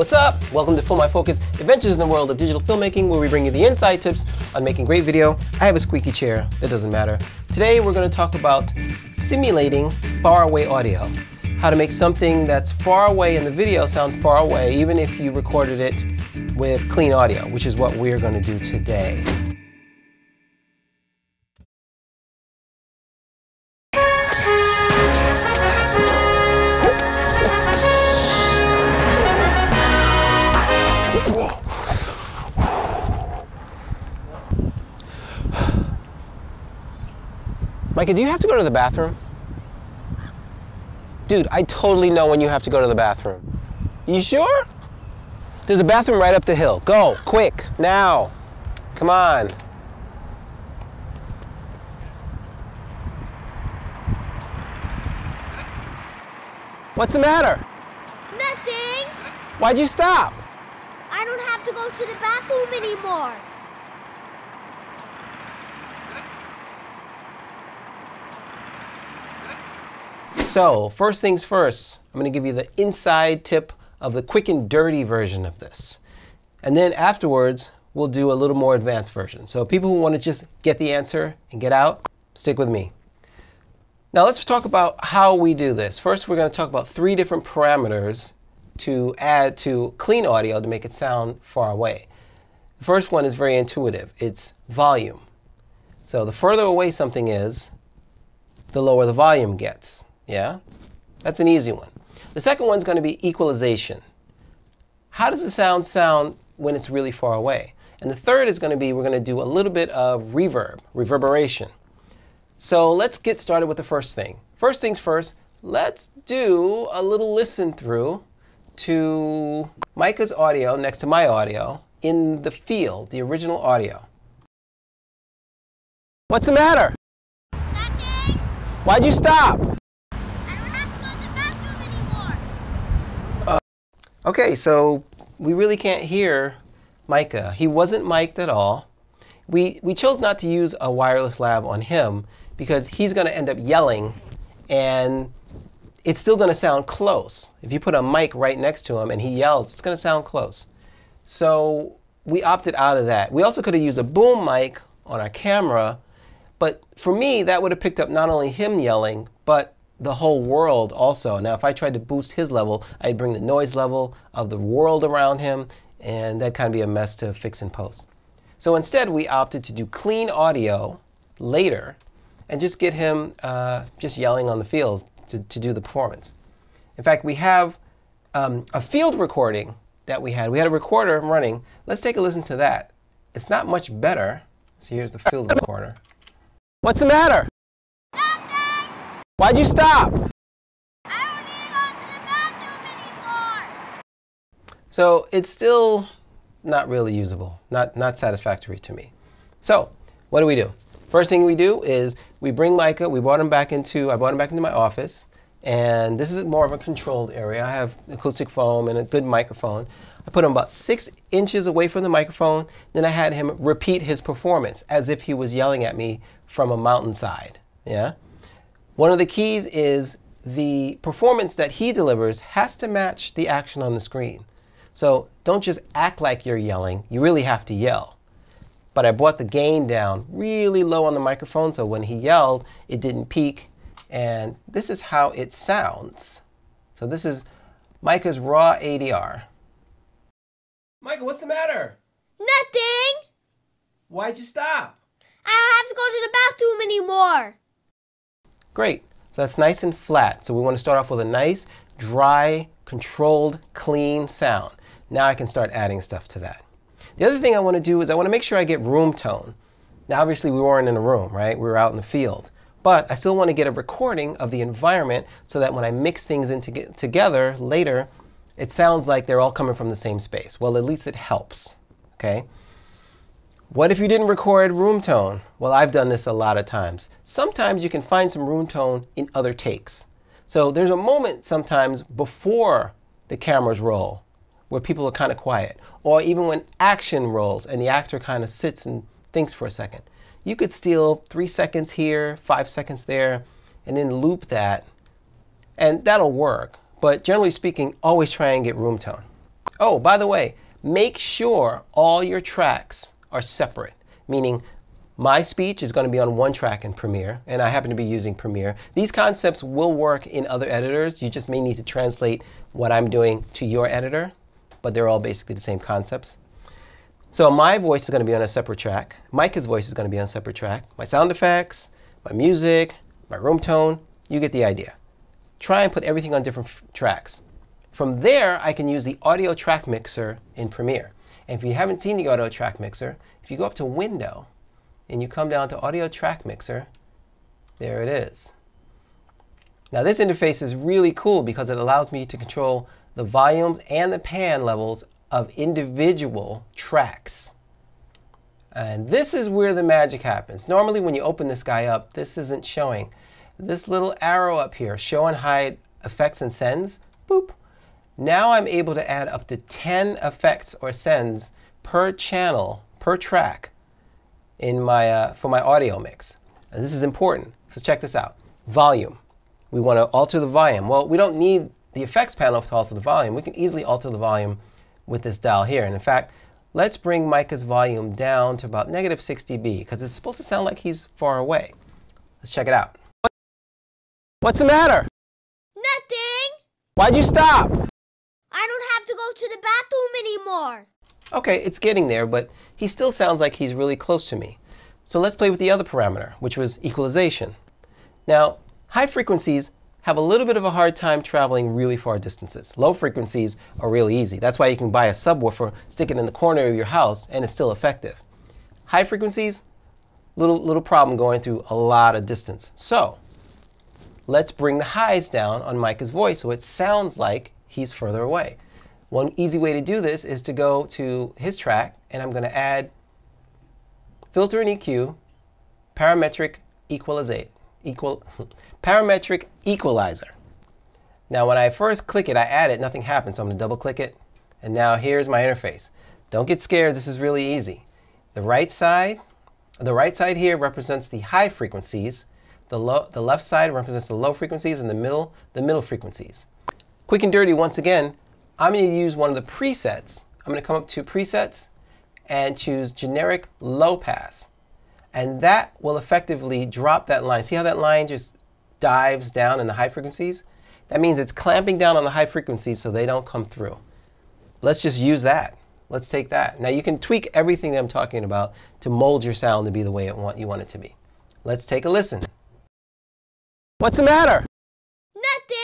What's up? Welcome to Pull My Focus Adventures in the World of Digital Filmmaking, where we bring you the inside tips on making great video. I have a squeaky chair, it doesn't matter. Today we're going to talk about simulating faraway audio. How to make something that's far away in the video sound far away, even if you recorded it with clean audio, which is what we're going to do today. Micah, do you have to go to the bathroom? Dude, I totally know when you have to go to the bathroom. You sure? There's a bathroom right up the hill. Go, quick, now. Come on. What's the matter? Nothing. Why'd you stop? I don't have to go to the bathroom anymore. So, first things first, I'm going to give you the inside tip of the quick and dirty version of this. And then afterwards, we'll do a little more advanced version. So, people who want to just get the answer and get out, stick with me. Now, let's talk about how we do this. First, we're going to talk about three different parameters to add to clean audio to make it sound far away. The first one is very intuitive it's volume. So, the further away something is, the lower the volume gets. Yeah? That's an easy one. The second one's going to be equalization. How does the sound sound when it's really far away? And the third is going to be we're going to do a little bit of reverb, reverberation. So let's get started with the first thing. First things first, let's do a little listen through to Micah's audio next to my audio in the field, the original audio. What's the matter? Nothing. Why'd you stop? I don't have to go to the bathroom anymore. Okay, so we really can't hear Micah. He wasn't mic'd at all. We, we chose not to use a wireless lav on him because he's going to end up yelling and it's still going to sound close. If you put a mic right next to him and he yells, it's going to sound close. So we opted out of that. We also could have used a boom mic on our camera, but for me, that would have picked up not only him yelling, but the whole world also. Now, if I tried to boost his level, I'd bring the noise level of the world around him, and that'd kind of be a mess to fix in post. So instead, we opted to do clean audio later and just get him uh, just yelling on the field to, to do the performance. In fact, we have um, a field recording that we had. We had a recorder running. Let's take a listen to that. It's not much better. So here's the field recorder. What's the matter? Why'd you stop? So it's still not really usable, not, not satisfactory to me. So what do we do? First thing we do is we bring Micah, we brought him back into, I brought him back into my office, and this is more of a controlled area. I have acoustic foam and a good microphone. I put him about six inches away from the microphone, then I had him repeat his performance as if he was yelling at me from a mountainside. Yeah? One of the keys is the performance that he delivers has to match the action on the screen. So don't just act like you're yelling, you really have to yell. But I brought the gain down really low on the microphone so when he yelled, it didn't peak. And this is how it sounds. So this is Micah's raw ADR. Micah, what's the matter? Nothing. Why'd you stop? I don't have to go to the bathroom anymore. Great. So that's nice and flat. So we want to start off with a nice, dry, controlled, clean sound. Now I can start adding stuff to that. The other thing I want to do is I want to make sure I get room tone. Now obviously we weren't in a room, right? We were out in the field. But I still want to get a recording of the environment so that when I mix things in to together later, it sounds like they're all coming from the same space. Well, at least it helps, okay? What if you didn't record room tone? Well, I've done this a lot of times. Sometimes you can find some room tone in other takes. So there's a moment sometimes before the cameras roll where people are kind of quiet, or even when action rolls and the actor kind of sits and thinks for a second. You could steal three seconds here, five seconds there, and then loop that, and that'll work. But generally speaking, always try and get room tone. Oh, by the way, make sure all your tracks are separate, meaning my speech is going to be on one track in Premiere, and I happen to be using Premiere. These concepts will work in other editors. You just may need to translate what I'm doing to your editor, but they're all basically the same concepts. So my voice is going to be on a separate track. Micah's voice is going to be on a separate track. My sound effects, my music, my room tone, you get the idea. Try and put everything on different tracks. From there, I can use the audio track mixer in Premiere. And if you haven't seen the audio track mixer, if you go up to Window and you come down to Audio Track Mixer, there it is. Now this interface is really cool because it allows me to control the volumes and the pan levels of individual tracks. And this is where the magic happens. Normally when you open this guy up, this isn't showing. This little arrow up here, show and hide effects and sends, boop. Now I'm able to add up to 10 effects or sends per channel, per track in my, uh, for my audio mix. And this is important. So check this out. Volume. We want to alter the volume. Well, we don't need the effects panel to alter the volume. We can easily alter the volume with this dial here. And in fact, let's bring Micah's volume down to about negative 6 dB because it's supposed to sound like he's far away. Let's check it out. What's the matter? Nothing. Why'd you stop? I don't have to go to the bathroom anymore. Okay, it's getting there, but he still sounds like he's really close to me. So let's play with the other parameter, which was equalization. Now, high frequencies have a little bit of a hard time traveling really far distances. Low frequencies are really easy. That's why you can buy a subwoofer, stick it in the corner of your house, and it's still effective. High frequencies, little, little problem going through a lot of distance. So let's bring the highs down on Micah's voice so it sounds like he's further away. One easy way to do this is to go to his track, and I'm going to add filter and EQ, parametric equalize, equal, parametric equalizer. Now when I first click it, I add it, nothing happens, so I'm going to double click it, and now here's my interface. Don't get scared, this is really easy. The right side, the right side here represents the high frequencies, the, low, the left side represents the low frequencies, and the middle, the middle frequencies. Quick and dirty, once again, I'm going to use one of the presets. I'm going to come up to presets and choose generic low pass. And that will effectively drop that line. See how that line just dives down in the high frequencies? That means it's clamping down on the high frequencies so they don't come through. Let's just use that. Let's take that. Now you can tweak everything that I'm talking about to mold your sound to be the way want, you want it to be. Let's take a listen. What's the matter? Nothing.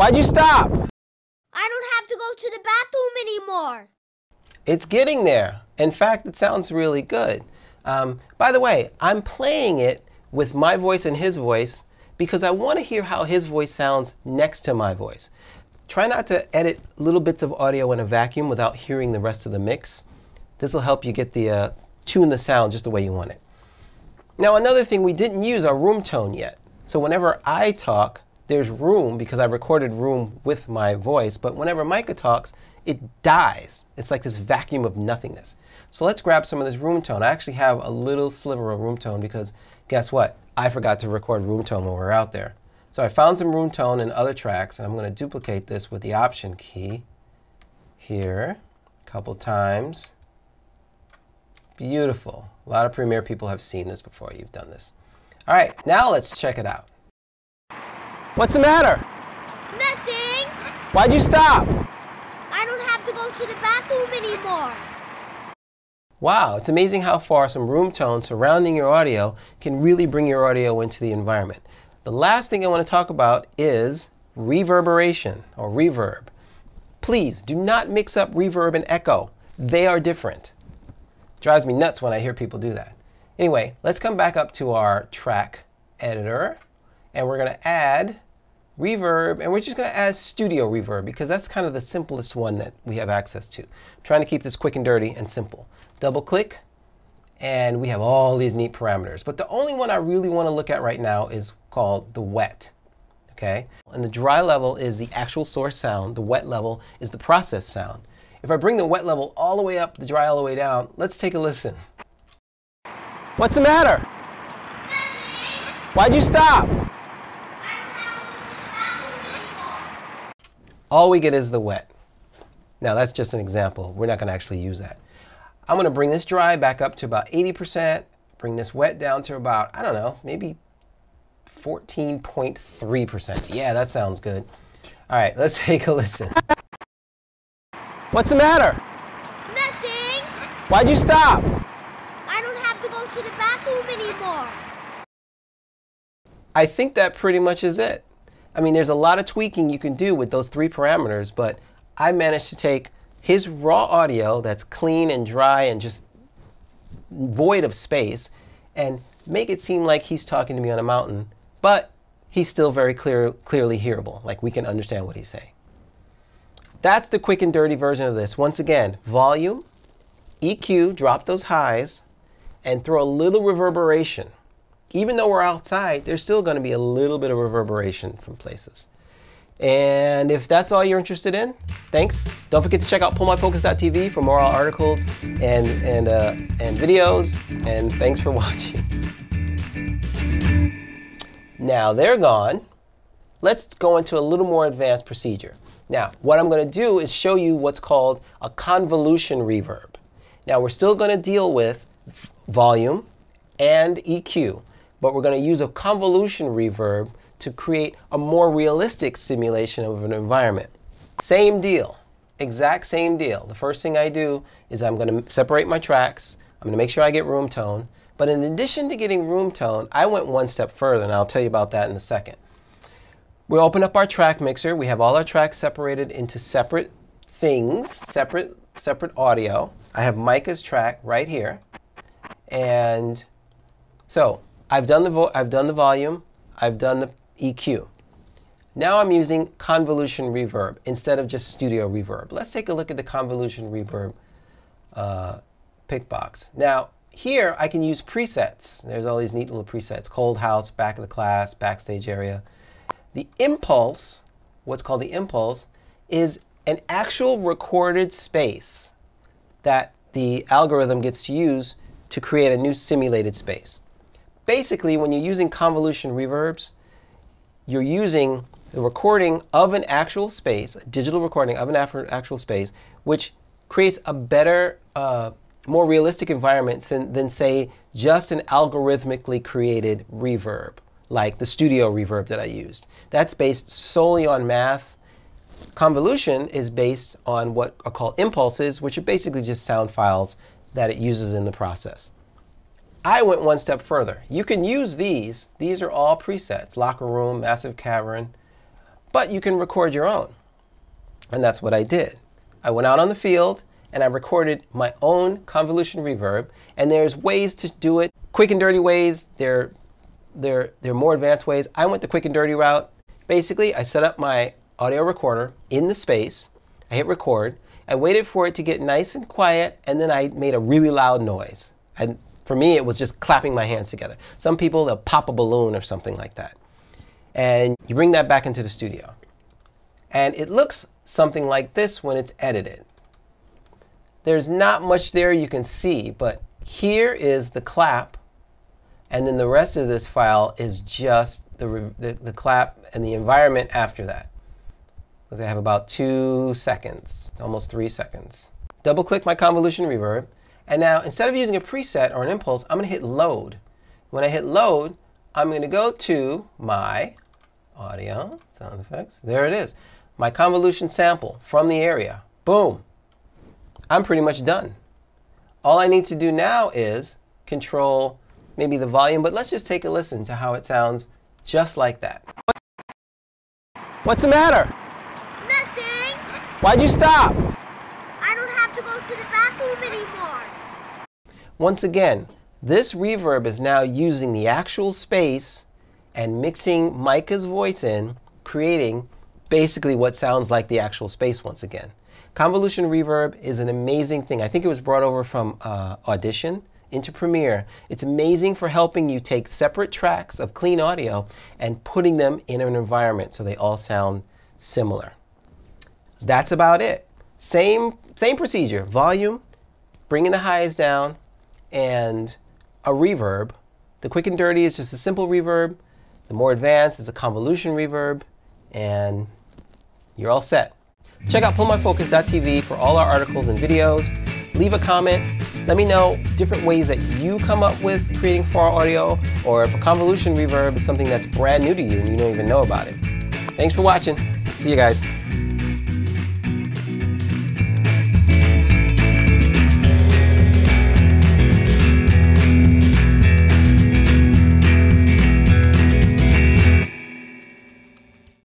Why'd you stop? I don't have to go to the bathroom anymore. It's getting there. In fact, it sounds really good. Um, by the way, I'm playing it with my voice and his voice because I want to hear how his voice sounds next to my voice. Try not to edit little bits of audio in a vacuum without hearing the rest of the mix. This will help you get the uh, tune the sound just the way you want it. Now another thing, we didn't use our room tone yet. So whenever I talk, there's room because I recorded room with my voice, but whenever Micah talks, it dies. It's like this vacuum of nothingness. So let's grab some of this room tone. I actually have a little sliver of room tone because guess what? I forgot to record room tone when we were out there. So I found some room tone in other tracks and I'm going to duplicate this with the option key here a couple times. Beautiful. A lot of Premiere people have seen this before. You've done this. All right, now let's check it out. What's the matter? Nothing. Why'd you stop? I don't have to go to the bathroom anymore. Wow, it's amazing how far some room tone surrounding your audio can really bring your audio into the environment. The last thing I want to talk about is reverberation or reverb. Please do not mix up reverb and echo. They are different. Drives me nuts when I hear people do that. Anyway, let's come back up to our track editor and we're going to add reverb and we're just going to add studio reverb because that's kind of the simplest one that we have access to. I'm trying to keep this quick and dirty and simple. Double click and we have all these neat parameters. But the only one I really want to look at right now is called the wet. Okay? And the dry level is the actual source sound. The wet level is the process sound. If I bring the wet level all the way up, the dry all the way down, let's take a listen. What's the matter? Why'd you stop? All we get is the wet. Now that's just an example. We're not going to actually use that. I'm going to bring this dry back up to about 80%, bring this wet down to about, I don't know, maybe 14.3%. Yeah, that sounds good. All right, let's take a listen. What's the matter? Nothing. Why'd you stop? I don't have to go to the bathroom anymore. I think that pretty much is it. I mean, there's a lot of tweaking you can do with those three parameters, but I managed to take his raw audio that's clean and dry and just void of space and make it seem like he's talking to me on a mountain, but he's still very clear, clearly hearable. Like we can understand what he's saying. That's the quick and dirty version of this. Once again, volume, EQ, drop those highs, and throw a little reverberation. Even though we're outside, there's still going to be a little bit of reverberation from places. And if that's all you're interested in, thanks. Don't forget to check out pullmyfocus.tv for more articles and, and, uh, and videos. And thanks for watching. Now they're gone. Let's go into a little more advanced procedure. Now, what I'm going to do is show you what's called a convolution reverb. Now, we're still going to deal with volume and EQ, but we're going to use a convolution reverb to create a more realistic simulation of an environment. Same deal, exact same deal. The first thing I do is I'm going to separate my tracks. I'm going to make sure I get room tone. But in addition to getting room tone, I went one step further, and I'll tell you about that in a second. We open up our track mixer. We have all our tracks separated into separate things, separate separate audio. I have Micah's track right here. And so I've done the I've done the volume, I've done the EQ. Now I'm using convolution reverb instead of just studio reverb. Let's take a look at the convolution reverb uh, pick box. Now here I can use presets. There's all these neat little presets. Cold house, back of the class, backstage area. The impulse, what's called the impulse, is an actual recorded space that the algorithm gets to use to create a new simulated space. Basically, when you're using convolution reverbs, you're using the recording of an actual space, a digital recording of an actual space, which creates a better, uh, more realistic environment than, than, say, just an algorithmically created reverb, like the studio reverb that I used. That's based solely on math. Convolution is based on what are called impulses, which are basically just sound files that it uses in the process. I went one step further. You can use these. These are all presets, locker room, massive cavern, but you can record your own. And that's what I did. I went out on the field and I recorded my own convolution reverb. And there's ways to do it, quick and dirty ways. There, there, there are more advanced ways. I went the quick and dirty route. Basically, I set up my audio recorder in the space. I hit record. I waited for it to get nice and quiet, and then I made a really loud noise. And for me, it was just clapping my hands together. Some people, they'll pop a balloon or something like that. And you bring that back into the studio. And it looks something like this when it's edited. There's not much there you can see, but here is the clap, and then the rest of this file is just the, the, the clap and the environment after that. Because I have about two seconds, almost three seconds. Double click my convolution reverb, and now instead of using a preset or an impulse, I'm going to hit load. When I hit load, I'm going to go to my audio, sound effects. There it is. My convolution sample from the area. Boom. I'm pretty much done. All I need to do now is control maybe the volume, but let's just take a listen to how it sounds just like that. What's the matter? Nothing. Why'd you stop? I don't have to go to the bathroom anymore. Once again, this reverb is now using the actual space and mixing Micah's voice in, creating basically what sounds like the actual space once again. Convolution reverb is an amazing thing. I think it was brought over from uh, Audition into Premiere. It's amazing for helping you take separate tracks of clean audio and putting them in an environment so they all sound similar. That's about it. Same, same procedure. Volume, bringing the highs down, and a reverb. The quick and dirty is just a simple reverb. The more advanced is a convolution reverb, and you're all set. Check out pullmyfocus.tv for all our articles and videos. Leave a comment. Let me know different ways that you come up with creating far audio, or if a convolution reverb is something that's brand new to you and you don't even know about it. Thanks for watching. See you guys.